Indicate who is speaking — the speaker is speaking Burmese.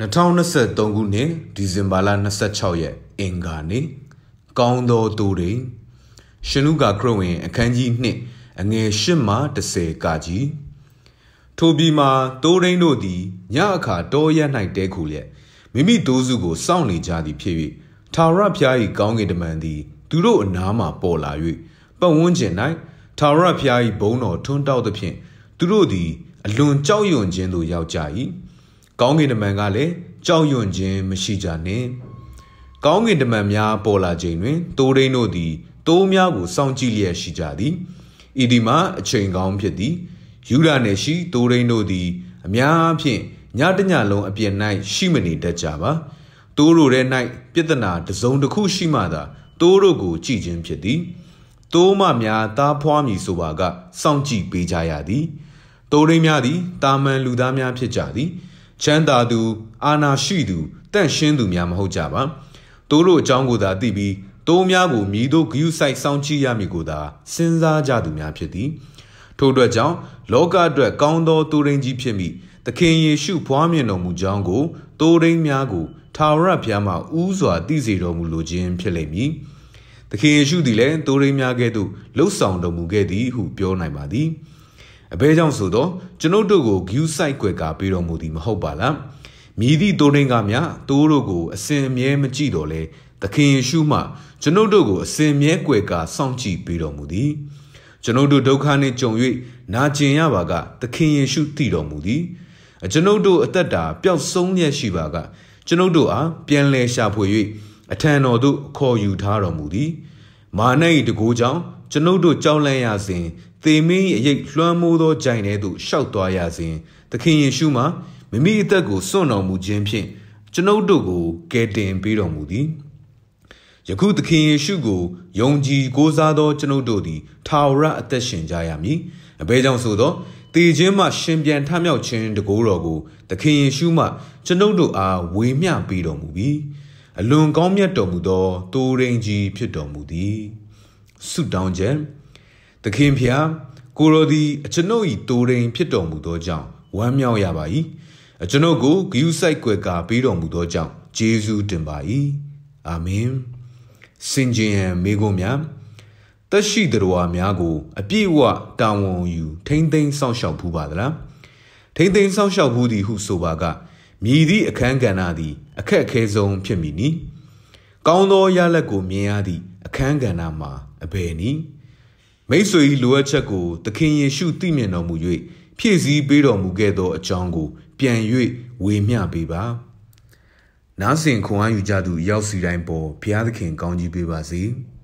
Speaker 1: 2023ခုနှစ်ဒီဇင်ဘာလ26ရက်အင်္ဂါနေ့ကောင်းသောသူတွေရှင်လူကခရစ်ဝင်အခန်းကြီး2အငယ်8မှ10ကကြီးထိုပြီးမှတိုးရင်းတို့သည်ညအခါတောရ၌တဲခုလျက်မိမိတို့စုကိုစောင့်နေကြသည်ဖြစ်၍ထာဝရဘုရား၏ကောင်းကင်တမန်သည်သူတို့အနားမှပေါ်လာ၍ပတ်ဝန်းကျင်၌ထာဝရဘုရား၏ဘုန်းတော်ထွန်းတောက်သဖြင့်သူတို့သည်အလွန်ကြောက်ရွံ့ခြင်းသို့ရောက်ကြ၏ ကောင်းကင်တမန်ကလည်းကြောက်ရွံ့ခြင်းမရှိကြနှင့်ကောင်းကင်တမန်များပေါ်လာချိန်တွင်တိုးရင်းတို့သည်တိုးများကိုစောင့်ကြည့်လျက်ရှိကြသည်ဤဒီမှာအချိန်ကောင်းဖြစ်သည်ယူဒာနယ်ရှိတိုးရင်းတို့သည်အများဖြင့်ညတညလုံးအပြင်၌ရှိမနေတတ်ကြပါတိုးတို့ထဲ၌ပြဿနာတစုံတစ်ခုရှိမှသာတိုးတို့ကိုကြည်ခြင်းဖြစ်သည်တိုးမများသားဖွားမည်ဆိုပါကစောင့်ကြည့်ပေးကြရသည်တိုးရင်းများသည်တာမန်လူသားများဖြစ်ကြသည် ချမ်းသာသူအာနာရှိသူတန့်ရှင်းသူများမဟုတ်ကြပါတိုးတို့အကြောင်းကိုသာသိပြီးတိုးများကိုမြည်တို့ဂယုဆိုင်စောင့်ကြည့်ရမည်ကိုသာစဉ်းစားကြသူများဖြစ်သည်ထို့အတွက်ကြောင့်လောကအတွက်ကောင်းသောတိုးရင်းကြီးဖြစ်မိသခင်ယေရှုဖွားမြင်တော်မူကြောင်းကိုတိုးရင်းများကိုထာဝရဘုရားမှဥစွာသိစေတော်မူလိုခြင်းဖြစ်လိမ့်မည်သခင်ယေရှုသည်လည်းတိုးရင်းများကဲ့သို့လှုပ်ဆောင်တော်မူခဲ့သည်ဟုပြောနိုင်ပါသည်။ အဘဲကြောင့်ဆိုတော့ကျွန်ုပ်တို့ကိုဂယူးဆိုင်ကွယ်ကာပေးတော်မူသည်မဟုတ်ပါလားမြည်သည့်တိုးရင်းကမြတိုးတို့ကိုအစင်မြဲမကြည့်တော့လဲသခင်ယေရှုမှကျွန်ုပ်တို့ကိုအစင်မြဲကွယ်ကာစောင့်ကြည့်ပေးတော်မူသည်ကျွန်ုပ်တို့ဒုက္ခနှင့်ကြုံ၍နာကျင်ရပါကသခင်ယေရှုတည်တော်မူသည်ကျွန်ုပ်တို့အသက်တာပျောက်ဆုံးလျက်ရှိပါက ကျွန်ုပ်တို့အားပြန်လဲရှာဖွေ၍အထံတော်သို့ခေါ်ယူထားတော်မူသည် မာန၏တကိုးကြောင့်ကျွန်ုပ်တို့ကြောက်လန့်ရစဉ်သေမင်း၏အရေးလွှမ်းမိုးသောကြိုင်ထဲသို့ရှောက်သွားရစဉ်သခင်ယေရှုမှာမိမိအသက်ကိုစွန့်တော်မူခြင်းဖြင့်ကျွန်ုပ်တို့ကိုကယ်တင်ပေးတော်မူသည်ယခုသခင်ယေရှုကိုယုံကြည်ကိုးစားသောကျွန်ုပ်တို့သည်ထာဝရအသက်ရှင်ကြရမည်အဘဲကြောင့်ဆိုသောတည်ခြင်းမှရှင်ပြန်ထမြောက်ခြင်းတကိုးတော်ကိုသခင်ယေရှုမှကျွန်ုပ်တို့အားဝေမျှပေးတော်မူပြီး အလွန်ကောင်းမြတ်တော်မူသောတိုးရင်ကြီးဖြစ်တော်မူသည်ဆုတောင်းခြင်းသခင်ဖျားကိုရောသည်အကျွန်ုပ်၏တိုးရင်ဖြစ်တော်မူသောကြောင့်ဝမ်းမြောက်ရပါ၏အကျွန်ုပ်ကိုဂယုစိုက်ကွယ်ကာပေးတော်မူသောကြောင့်ဂျေဇုတင်ပါ၏အာမင်စင်ကြင်မေကိုများတက်ရှိတော်များကို အပြည့်အဝတာဝန်ယူထိမ့်သိမ်းစောင့်ရှောက်ဖူးပါသလားထိမ့်သိမ်းစောင့်ရှောက်ဖူးသည်ဟုဆိုပါကမြည်သည့်အခန်းကဏ္ဍသည် အခက်အခဲဆုံးဖြစ်မည်နီကောင်းသောရလက်ကိုမြင်ရသည့်အခန်းကဏ္ဍမှာအဘယ်နည်းမိတ်ဆွေ၏လိုအပ်ချက်ကိုသခင်ယေရှုသိမြင်တော်မူ၍ဖြည့်ဆည်းပေးတော်မူခဲ့သောအကြောင်းကို ပြန်၍ဝေမျှပေးပါနားဆင်ခွန်အားယူကြသူရောက်စီတိုင်းပေါ်ဘုရားသခင်ကောင်းကြီးပေးပါစေ။